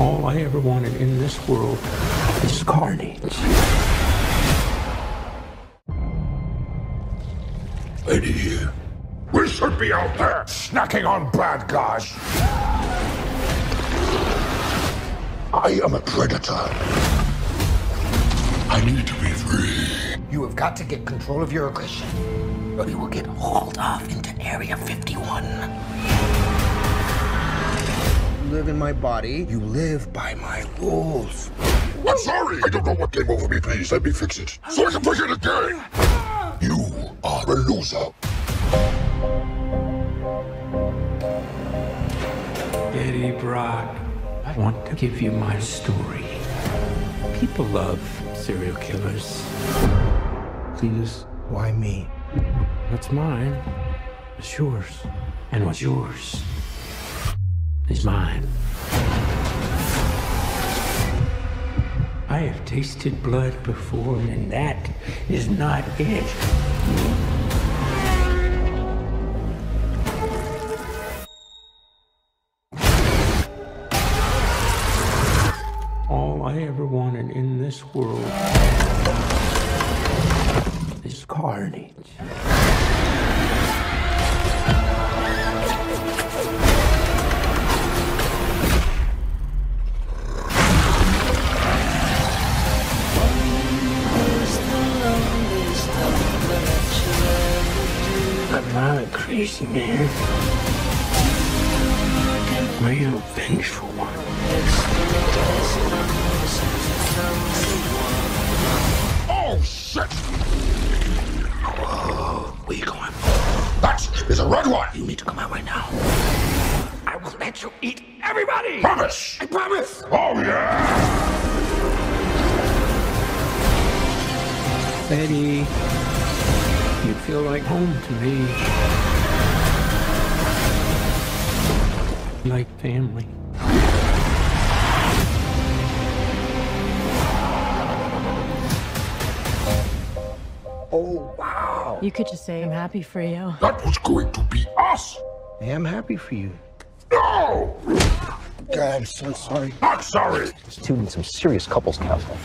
All I ever wanted in this world is carnage. Eddie, we should be out there snacking on bad guys. I am a predator. I need to be free. You have got to get control of your aggression. Or you will get hauled off into Area 51. You live in my body. You live by my rules. I'm sorry. I don't know what came over me. Please let me fix it so I can play it again. You are a loser. Eddie Brock, I want to give you my story. People love serial killers. Please, why me? What's mine is yours. And what's yours is mine. I have tasted blood before, and that is not it. All I ever wanted in this world is carnage. I'm a crazy man. I am a vengeful one. Oh, shit! Where you going? That is a red one. You need to come out right now. I will let you eat everybody. Promise. I promise. Oh, yeah. Betty, you feel like home to me. Like family. Oh, wow. You could just say, I'm happy for you. That was going to be us. I am happy for you. No! God, I'm so sorry. Not sorry. Students, some serious couples counseling.